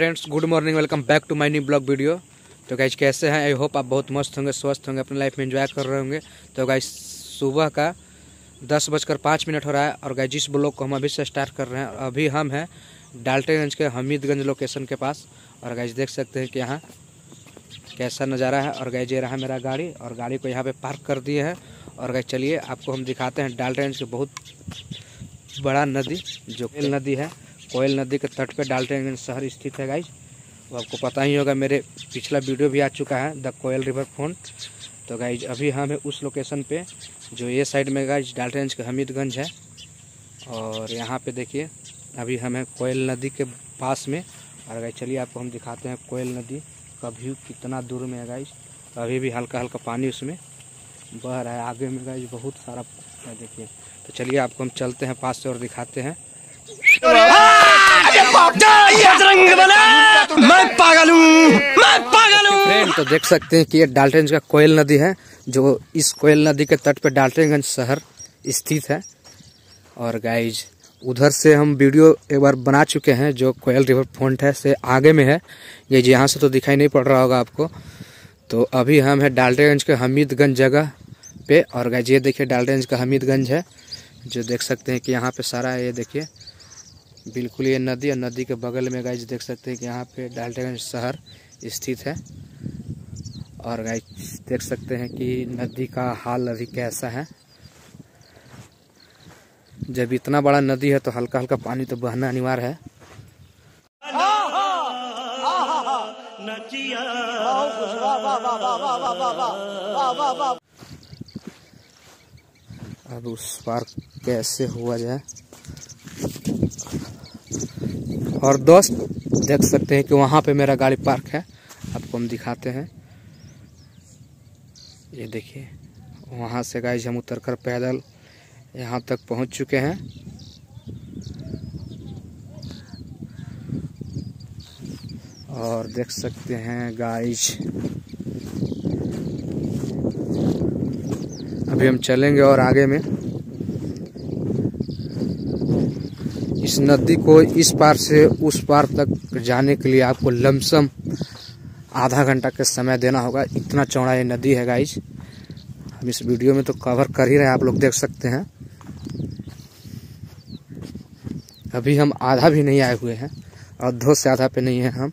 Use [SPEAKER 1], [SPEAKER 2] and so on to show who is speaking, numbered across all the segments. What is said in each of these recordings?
[SPEAKER 1] Friends good morning welcome back to my new blog video तो guys कैसे हैं? I hope आप बहुत मस्त होंगे, स्वस्थ होंगे, अपनी लाइफ में एंजॉय कर रहे होंगे। तो गाइज़ सुबह का दस बजकर पाँच मिनट हो रहा है और गाइज़ जिस ब्लॉग को हम अभी से स्टार्ट कर रहे हैं, अभी हम हैं डाल्टनगंज के हमीदगंज लोकेशन के पास। और गाइज़ देख सकते हैं कि यहाँ कैसा नज़ारा है। और गाइज़ ये रहा मेरा गाड़ी और गाड़ी को यहाँ पर पार्क कर दिए हैं। और गाइज़ चलिए आपको हम दिखाते हैं डाल्टनगंज के बहुत बड़ा नदी, जो नदी है। कोयल नदी के तट पे डाल्टनगंज शहर स्थित है गाइज़ वो आपको पता ही होगा, मेरे पिछला वीडियो भी आ चुका है द कोयल रिवर फ़ोन तो गाइज़ अभी हम है उस लोकेशन पे, जो ये साइड में गाइज़ डाल्टनगंज के हमीदगंज है। और यहाँ पे देखिए, अभी हम है कोयल नदी के पास में। और गाइज़ चलिए आपको हम दिखाते हैं कोयल नदी का व्यू कितना दूर में है गाइज़ अभी भी हल्का हल्का पानी उसमें बह रहा है, आगे में गाइज़ बहुत सारा, देखिए। तो चलिए आपको हम चलते हैं पास से और दिखाते हैं।
[SPEAKER 2] हूँ हूँ।
[SPEAKER 1] तो देख सकते हैं कि ये डाल्टनगंज का कोयल नदी है, जो इस कोयल नदी के तट पे डाल्टनगंज शहर स्थित है। और गाइज़ उधर से हम वीडियो एक बार बना चुके हैं, जो कोयल रिवर फ्रंट है, से आगे में है। ये यहाँ से तो दिखाई नहीं पड़ रहा होगा आपको। तो अभी हम है डाल्टनगंज के हमीदगंज जगह पे। और गाइज़ ये देखिए डाल्टनगंज का हमीदगंज है, जो देख सकते हैं कि यहाँ पे सारा ये देखिए। बिल्कुल ये नदी और नदी के बगल में गाइज़ देख सकते हैं कि यहाँ पे डाल्टनगंज शहर स्थित है। और गाइज़ देख सकते हैं कि नदी का हाल अभी कैसा है। जब इतना बड़ा नदी है तो हल्का हल्का पानी तो बहना अनिवार्य है। अब उस पार कैसे हुआ जाए? और दोस्त, देख सकते हैं कि वहाँ पे मेरा गाड़ी पार्क है। आपको हम दिखाते हैं। ये देखिए, वहाँ से गाइज़ हम उतरकर पैदल यहाँ तक पहुँच चुके हैं। और देख सकते हैं गाइज़ अभी हम चलेंगे और आगे में। इस नदी को इस पार से उस पार तक जाने के लिए आपको लमसम आधा घंटा का समय देना होगा। इतना चौड़ा ये नदी है गाइज़ हम इस वीडियो में तो कवर कर ही रहे हैं, आप लोग देख सकते हैं। अभी हम आधा भी नहीं आए हुए हैं, और धो से आधा पे नहीं है हम।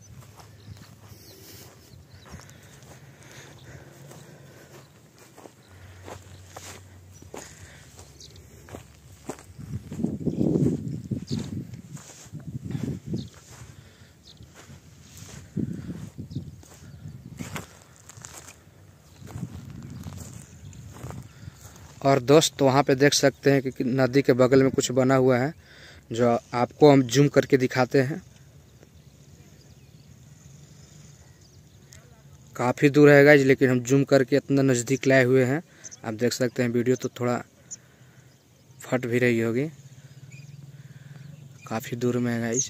[SPEAKER 1] और दोस्त वहाँ पे देख सकते हैं कि नदी के बगल में कुछ बना हुआ है, जो आपको हम जूम करके दिखाते हैं। काफ़ी दूर है गाइज़ लेकिन हम जूम करके इतना नज़दीक लाए हुए हैं। आप देख सकते हैं वीडियो तो थोड़ा फट भी रही होगी। काफ़ी दूर में है गाइज़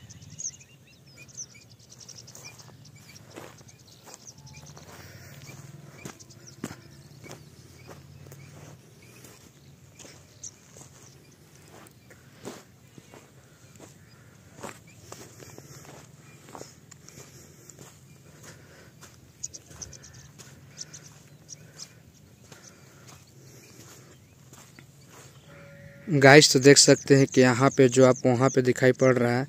[SPEAKER 1] गाइस तो देख सकते हैं कि यहाँ पे जो आप वहाँ पे दिखाई पड़ रहा है,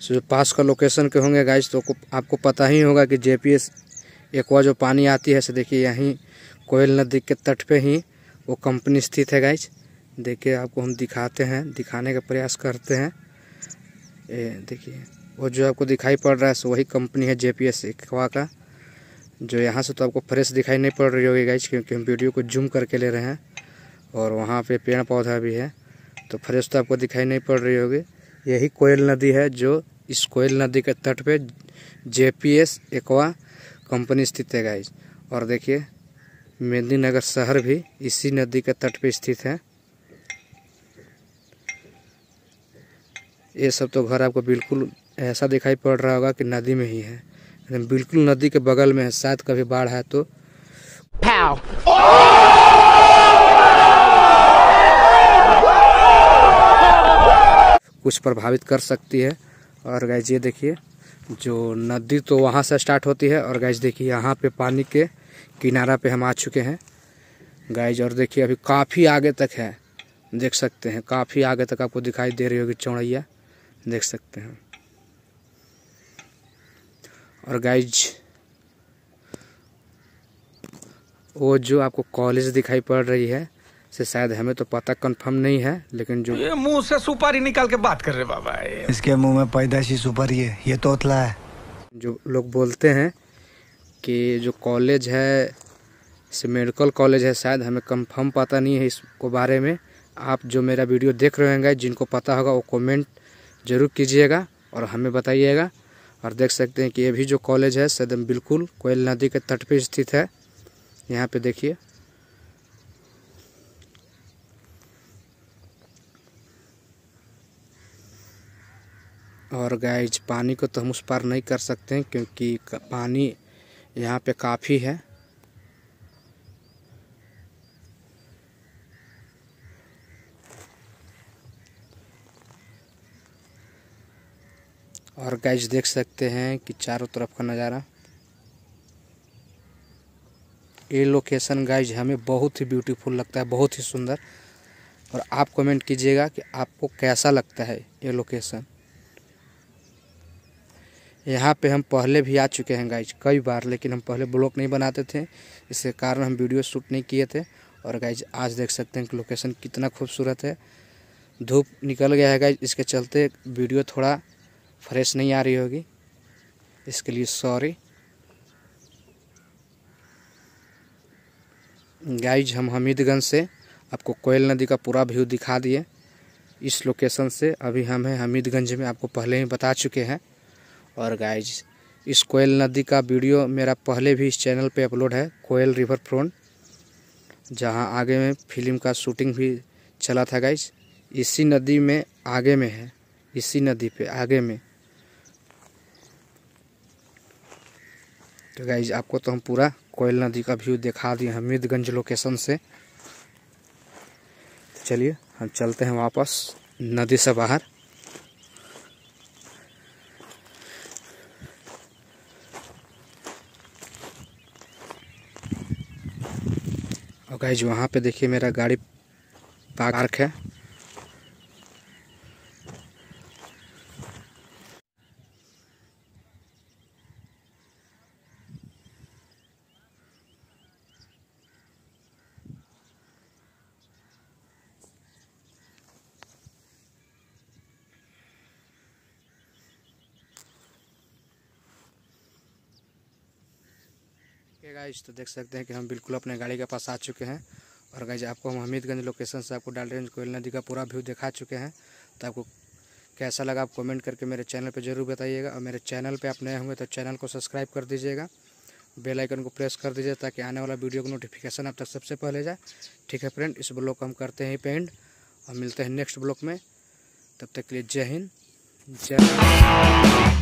[SPEAKER 1] सो जो पास का लोकेशन के होंगे गाइस तो आपको पता ही होगा कि जेपीएस एक्वा जो पानी आती है सो देखिए यहीं कोयल नदी के तट पे ही वो कंपनी स्थित है गाइस देखिए आपको हम दिखाते हैं, दिखाने का प्रयास करते हैं। ये देखिए, वो जो आपको दिखाई पड़ रहा है, सो वही कंपनी है जे पी एस एक्वा का, जो यहाँ से तो आपको फ्रेश दिखाई नहीं पड़ रही होगी गाइज़ क्योंकि हम वीडियो को जूम करके ले रहे हैं, और वहाँ पे पेड़ पौधा भी है। तो फ्रेश तो आपको दिखाई नहीं पड़ रही होगी। यही कोयल नदी है जो इस कोयल नदी के तट पे जेपीएस एक्वा कंपनी स्थित है गाइज़ और देखिए मेदिनीनगर शहर भी इसी नदी के तट पे स्थित है। ये सब तो घर आपको बिल्कुल ऐसा दिखाई पड़ रहा होगा कि नदी में ही है। बिल्कुल नदी के बगल में है शायद कभी बाढ़ है तो। कुछ प्रभावित कर सकती है। और गाइज़ ये देखिए, जो नदी तो वहाँ से स्टार्ट होती है और गाइज़ देखिए, यहाँ पे पानी के किनारा पे हम आ चुके हैं। गाइज़ और देखिए, अभी काफ़ी आगे तक है। देख सकते हैं, काफ़ी आगे तक आपको दिखाई दे रही होगी चौड़ैया। देख सकते हैं। और गाइज़ वो जो आपको कॉलेज दिखाई पड़ रही है से शायद हमें तो पता कंफर्म नहीं है लेकिन जो
[SPEAKER 2] ये मुँह से सुपारी निकाल के बात कर रहे बाबा ये।
[SPEAKER 3] इसके मुँह में पैदाशी सुपारी है ये तोतला है।
[SPEAKER 1] जो लोग बोलते हैं कि जो कॉलेज है से मेडिकल कॉलेज है शायद हमें कंफर्म पता नहीं है इसको बारे में। आप जो मेरा वीडियो देख रहे होंगे जिनको पता होगा वो कमेंट ज़रूर कीजिएगा और हमें बताइएगा। और देख सकते हैं कि ये भी जो कॉलेज है सदम बिल्कुल कोयल नदी के तट पर स्थित है। यहाँ पे देखिए। और गाइज़ पानी को तो हम उस पार नहीं कर सकते हैं, क्योंकि पानी यहाँ पे काफ़ी है। और गाइज़ देख सकते हैं कि चारों तरफ़ का नज़ारा। ये लोकेशन गाइज़ हमें बहुत ही ब्यूटीफुल लगता है, बहुत ही सुंदर। और आप कमेंट कीजिएगा कि आपको कैसा लगता है ये लोकेशन यहाँ पे हम पहले भी आ चुके हैं गाइज़ कई बार, लेकिन हम पहले ब्लॉक नहीं बनाते थे, इसके कारण हम वीडियो शूट नहीं किए थे। और गाइज़ आज देख सकते हैं कि लोकेशन कितना खूबसूरत है। धूप निकल गया है गाइज़ इसके चलते वीडियो थोड़ा फ्रेश नहीं आ रही होगी। इसके लिए सॉरी गाइज़ हम हमीदगंज से आपको कोयल नदी का पूरा व्यू दिखा दिए। इस लोकेशन से अभी हम हैं हमीदगंज में, आपको पहले ही बता चुके हैं। और गाइज़ इस कोयल नदी का वीडियो मेरा पहले भी इस चैनल पे अपलोड है, कोयल रिवर फ्रंट जहाँ आगे में फ़िल्म का शूटिंग भी चला था गाइज़ इसी नदी में आगे में है, इसी नदी पे आगे में। तो गाइज़ आपको तो हम पूरा कोयल नदी का व्यू दिखा दिए हमीदगंज लोकेशन से। चलिए, हम चलते हैं वापस नदी से बाहर। गाइज़ वहाँ पे देखिए मेरा गाड़ी पार्क है। ओके गाइज़ तो देख सकते हैं कि हम बिल्कुल अपने गाड़ी के पास आ चुके हैं। और गाइज़ आपको हम हमीदगंज लोकेशन से आपको डालगंज कोयल नदी का पूरा व्यू दिखा चुके हैं। तो आपको कैसा लगा आप कमेंट करके मेरे चैनल पे ज़रूर बताइएगा। और मेरे चैनल पे आप नए होंगे तो चैनल को सब्सक्राइब कर दीजिएगा। बेल आइकन को प्रेस कर दीजिए ताकि आने वाला वीडियो का नोटिफिकेशन आप तक सबसे पहले जाए। ठीक है फ्रेंड इस ब्लॉग को हम करते हैं पेंड और मिलते हैं नेक्स्ट ब्लॉग में। तब तक के लिए जय हिंद, जय।